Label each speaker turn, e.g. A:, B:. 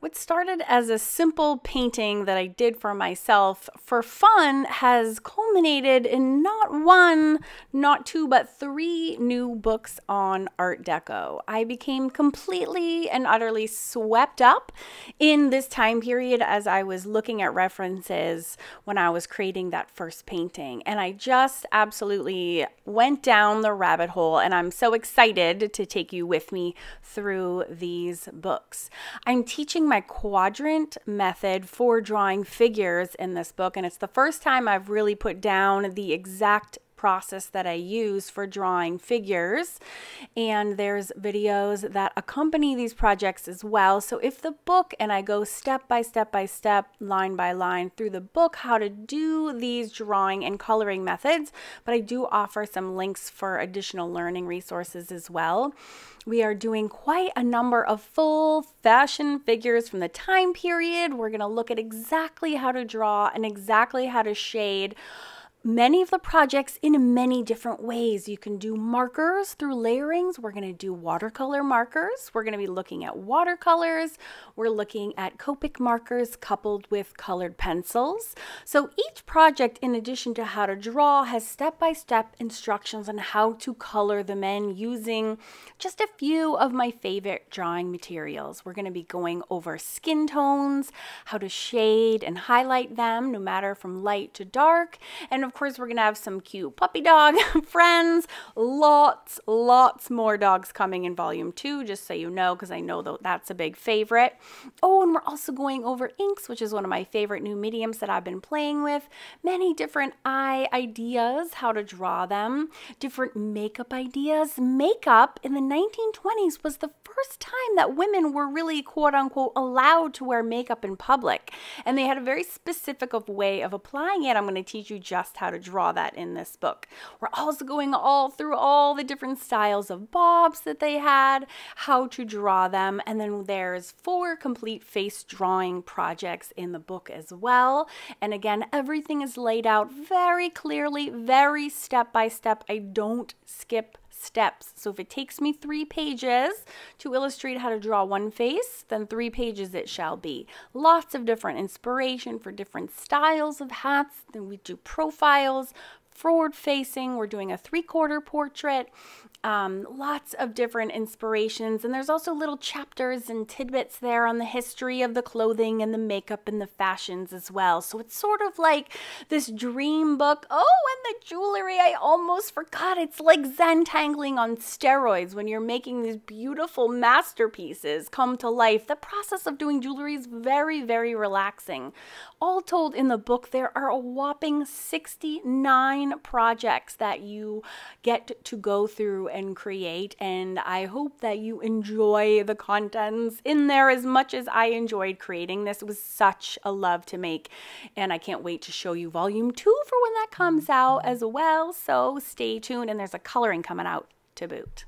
A: What started as a simple painting that I did for myself for fun has culminated in not one, not two, but three new books on Art Deco. I became completely and utterly swept up in this time period as I was looking at references when I was creating that first painting. And I just absolutely went down the rabbit hole, and I'm so excited to take you with me through these books. I'm teaching my quadrant method for drawing figures in this book, and it's the first time I've really put down the exact process that I use for drawing figures. And there's videos that accompany these projects as well. So if the book, and I go step by step by step, line by line through the book, how to do these drawing and coloring methods, but I do offer some links for additional learning resources as well. We are doing quite a number of full fashion figures from the time period. We're going to look at exactly how to draw and exactly how to shade many of the projects in many different ways. You can do markers through layerings. We're going to do watercolor markers. We're going to be looking at watercolors. We're looking at Copic markers coupled with colored pencils. So each project, in addition to how to draw, has step-by-step -step instructions on how to color them in using just a few of my favorite drawing materials. We're going to be going over skin tones, how to shade and highlight them, no matter from light to dark, and of course, we're going to have some cute puppy dog friends. Lots, lots more dogs coming in volume two, just so you know, because I know that that's a big favorite. Oh, and we're also going over inks, which is one of my favorite new mediums that I've been playing with. Many different eye ideas, how to draw them, different makeup ideas. Makeup in the 1920s was the first time that women were really quote unquote allowed to wear makeup in public. And they had a very specific of way of applying it. I'm going to teach you just how to draw that in this book. We're also going all through all the different styles of bobs that they had, how to draw them, and then there's four complete face drawing projects in the book as well. And again, everything is laid out very clearly, very step by step. I don't skip steps. So if it takes me three pages to illustrate how to draw one face, then three pages it shall be. Lots of different inspiration for different styles of hats. Then we do profiles, forward facing. We're doing a three quarter portrait. Um, lots of different inspirations. And there's also little chapters and tidbits there on the history of the clothing and the makeup and the fashions as well. So it's sort of like this dream book. Oh, and the jewelry, I almost forgot. It's like Zentangling on steroids when you're making these beautiful masterpieces come to life. The process of doing jewelry is very, very relaxing. All told in the book, there are a whopping 69 projects that you get to go through and create. And I hope that you enjoy the contents in there as much as I enjoyed creating this. It was such a love to make. And I can't wait to show you volume two for when that comes out as well. So stay tuned. And there's a coloring coming out to boot.